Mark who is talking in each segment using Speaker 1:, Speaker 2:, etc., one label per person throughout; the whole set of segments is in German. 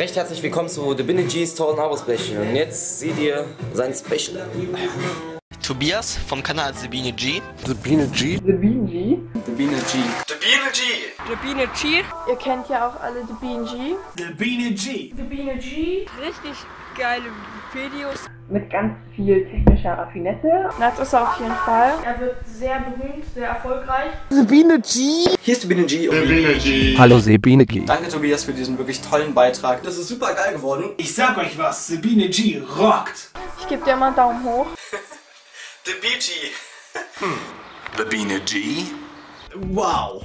Speaker 1: Recht herzlich willkommen zu The Binny G's 1000 Abos Special. Und jetzt seht ihr sein Special.
Speaker 2: Tobias vom Kanal Sabine G.
Speaker 3: Sabine G.
Speaker 4: Sabine G.
Speaker 3: Sabine G.
Speaker 2: Sabine G.
Speaker 4: Sabine G. Ihr kennt ja auch alle Sabine G.
Speaker 5: Sabine G.
Speaker 4: Sabine G.
Speaker 6: Richtig geile Videos.
Speaker 4: Mit ganz viel technischer Raffinette. Das ist er auf jeden Fall. Er wird sehr berühmt, sehr erfolgreich.
Speaker 3: Sabine G.
Speaker 7: Hier ist Sabine G.
Speaker 3: Sabine G.
Speaker 8: Hallo Sabine G.
Speaker 7: Danke Tobias für diesen wirklich tollen Beitrag. Das ist super geil geworden.
Speaker 5: Ich sag euch was, Sabine G rockt.
Speaker 4: Ich gebe dir mal einen Daumen hoch.
Speaker 2: The BG.
Speaker 3: Sabine G.
Speaker 7: Wow.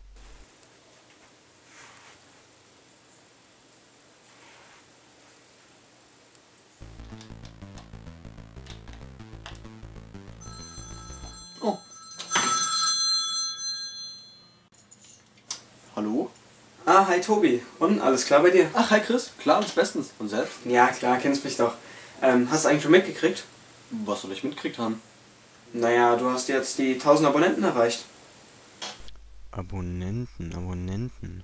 Speaker 7: Oh. Hallo? Ah, hi Tobi. Und, alles klar bei dir? Ach, hi Chris. Klar, alles bestens. Und selbst? Ja, klar, kennst mich doch. Ähm, hast du eigentlich schon mitgekriegt? Was soll ich mitgekriegt haben? Naja, du hast jetzt die 1000 Abonnenten erreicht.
Speaker 8: Abonnenten, Abonnenten.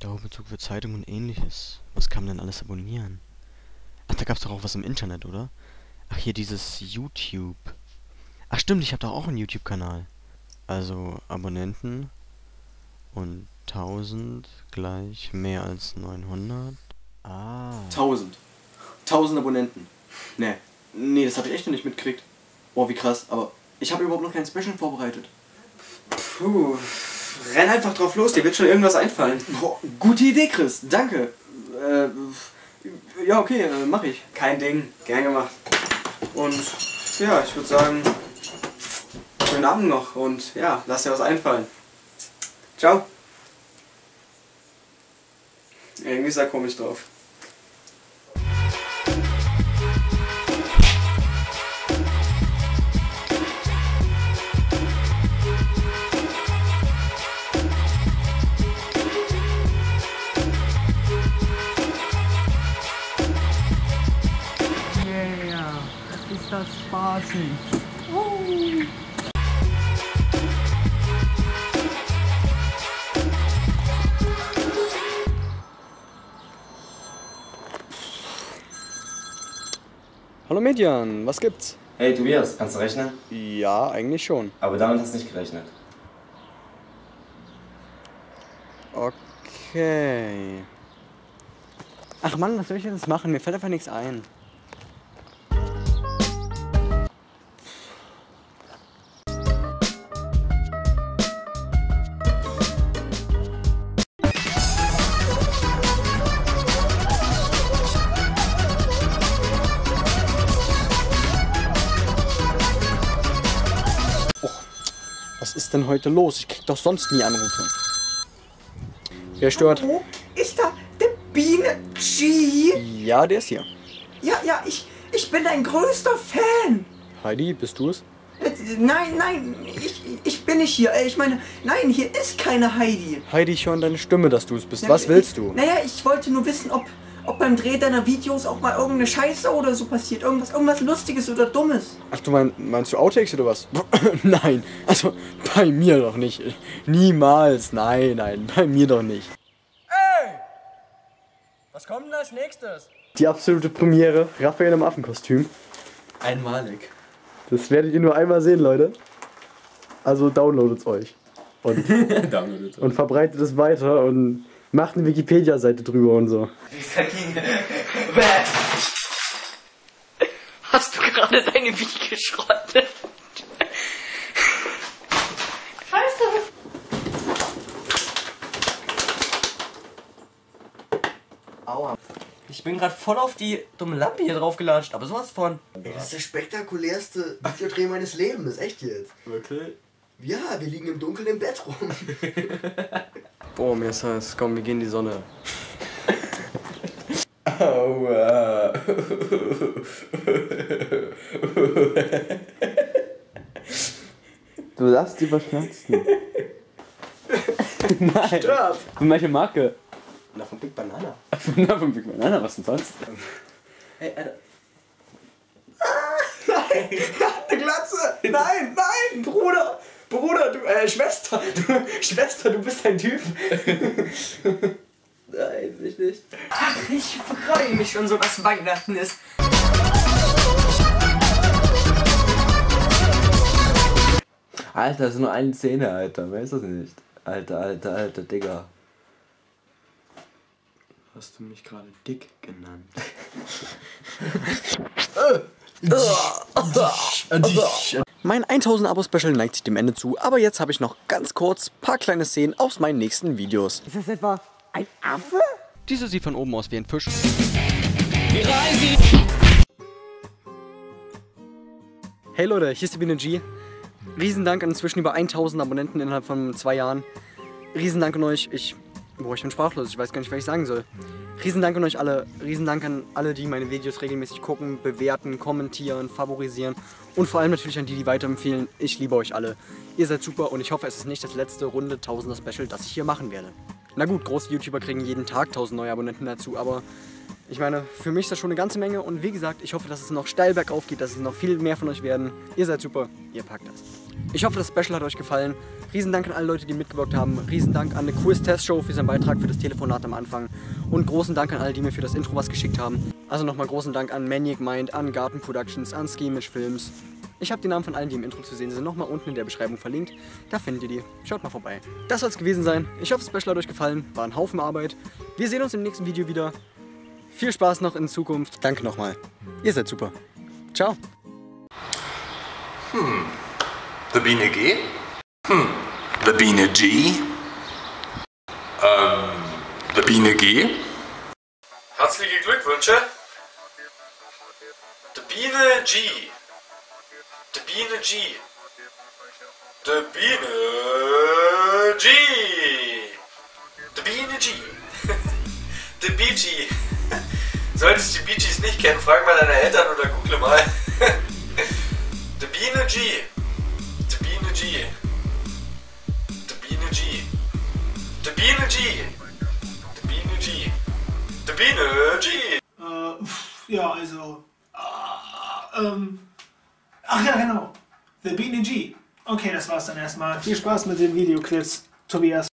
Speaker 8: Dauerbezug für Zeitungen und ähnliches. Was kann man denn alles abonnieren? Da gab's doch auch was im Internet, oder? Ach, hier dieses YouTube. Ach stimmt, ich habe doch auch einen YouTube-Kanal. Also Abonnenten und 1000 gleich mehr als 900. Ah.
Speaker 7: 1000. 1000 Abonnenten. Nee. Nee, das habe ich echt noch nicht mitgekriegt. Oh, wie krass. Aber ich habe überhaupt noch kein Special vorbereitet. Puh. Renn einfach drauf los, dir wird schon irgendwas einfallen. Boah, gute Idee, Chris. Danke. Äh, ja, okay, äh, mach ich. Kein Ding. Gern gemacht. Und ja, ich würde sagen, schönen Abend noch und ja, lass dir was einfallen. Ciao. Irgendwie ist er komisch drauf.
Speaker 6: Das spaßig.
Speaker 7: Hallo Median, was gibt's?
Speaker 1: Hey Tobias, kannst du rechnen?
Speaker 7: Ja, eigentlich schon.
Speaker 1: Aber damit hast du nicht gerechnet.
Speaker 7: Okay. Ach Mann, was soll ich jetzt machen? Mir fällt einfach nichts ein. Ist denn heute los? Ich krieg doch sonst nie Anrufe. Wer stört?
Speaker 9: Wo ist da der Biene G?
Speaker 7: Ja, der ist hier.
Speaker 9: Ja, ja, ich, ich bin dein größter Fan.
Speaker 7: Heidi, bist du es?
Speaker 9: Äh, Nein, nein, ich, ich bin nicht hier. Äh, Ich meine, nein, hier ist keine Heidi.
Speaker 7: Heidi, ich höre deine Stimme, dass du es bist. Was willst du?
Speaker 9: Naja, ich wollte nur wissen, ob, ob beim Dreh deiner Videos auch mal irgendeine Scheiße oder so passiert. Irgendwas, irgendwas Lustiges oder Dummes.
Speaker 7: Ach, du mein, meinst du Outtakes oder was? nein, also bei mir doch nicht. Niemals. Nein, nein, bei mir doch nicht.
Speaker 6: Was kommt denn als nächstes?
Speaker 7: Die absolute Premiere. Raphael im Affenkostüm.
Speaker 3: Einmalig.
Speaker 7: Das werdet ihr nur einmal sehen, Leute. Also downloadet es euch. Und,
Speaker 3: Downloadet.
Speaker 7: und verbreitet es weiter und macht eine Wikipedia-Seite drüber und so.
Speaker 6: Hast du gerade deine Wiege geschrottet?
Speaker 2: Ich bin gerade voll auf die dumme Lampe hier drauf gelatscht, aber sowas von.
Speaker 10: Ey, das ist der spektakulärste Videodreh meines Lebens, echt jetzt.
Speaker 7: Wirklich?
Speaker 10: Ja, wir liegen im Dunkeln im Bett rum.
Speaker 7: Boah, mir ist heiß. Komm, wir gehen in die Sonne. Aua.
Speaker 11: Du darfst lieber schmerzen. Nein.
Speaker 7: Stirb.
Speaker 11: Von welcher Marke?
Speaker 7: Na, von Big Banana.
Speaker 11: Na, von Big Banana, was denn sonst?
Speaker 7: Ey, Alter. Nein, er hat eine Glatze. Nein, nein, Bruder. Bruder, du, äh, Schwester. Du, Schwester, du bist ein Typ.
Speaker 12: Nein, ich nicht.
Speaker 13: Ach, ich freue mich schon so, dass Weihnachten ist.
Speaker 11: Alter, das ist nur eine Szene, Alter. Wer ist das nicht? Alter, alter, alter, Digga.
Speaker 7: Hast du mich gerade dick genannt? Mein 1000 Abo Special neigt sich dem Ende zu, aber jetzt habe ich noch ganz kurz paar kleine Szenen aus meinen nächsten Videos.
Speaker 14: Ist das etwa ein Affe?
Speaker 15: Diese sieht von oben aus wie ein Fisch.
Speaker 7: Hey Leute, hier ist die Biene G. Riesendank an inzwischen über 1000 Abonnenten innerhalb von zwei Jahren. Riesendank an euch. Ich, boah, ich bin sprachlos. Ich weiß gar nicht, was ich sagen soll. Riesendank an euch alle. Riesendank an alle, die meine Videos regelmäßig gucken, bewerten, kommentieren, favorisieren. Und vor allem natürlich an die, die weiterempfehlen. Ich liebe euch alle. Ihr seid super und ich hoffe, es ist nicht das letzte Runde Tausender Special, das ich hier machen werde. Na gut, große YouTuber kriegen jeden Tag 1000 neue Abonnenten dazu, aber ich meine, für mich ist das schon eine ganze Menge und wie gesagt, ich hoffe, dass es noch steil bergauf geht, dass es noch viel mehr von euch werden. Ihr seid super, ihr packt das. Ich hoffe, das Special hat euch gefallen. Riesendank an alle Leute, die mitgewirkt haben. Riesendank an eine Quiz-Test-Show für seinen Beitrag für das Telefonat am Anfang. Und großen Dank an alle, die mir für das Intro was geschickt haben. Also nochmal großen Dank an Maniac Mind, an Garten Productions, an Schemish Films. Ich habe die Namen von allen, die im Intro zu sehen sind, nochmal unten in der Beschreibung verlinkt. Da findet ihr die. Schaut mal vorbei. Das soll es gewesen sein. Ich hoffe, das Special hat euch gefallen. War ein Haufen Arbeit. Wir sehen uns im nächsten Video wieder. Viel Spaß noch in Zukunft. Danke nochmal. Ihr seid super. Ciao.
Speaker 3: Hm. The Biene G? Hm. The Biene G? Ähm. The Biene G?
Speaker 9: Herzliche Glückwünsche. Die Biene G. Die Biene G. Die Biene G. Die Biene G. Die Bee G. Solltest du die Bee Gees nicht kennen, frag mal deine Eltern oder google mal. Die Biene G. G. Die Biene G. Die Biene G. Die Biene G. Die Biene G.
Speaker 5: Äh, ja, also. Äh, ähm. Ach ja, genau. The Biene G. Okay, das war's dann erstmal. Viel Spaß mit den Videoclips, Tobias.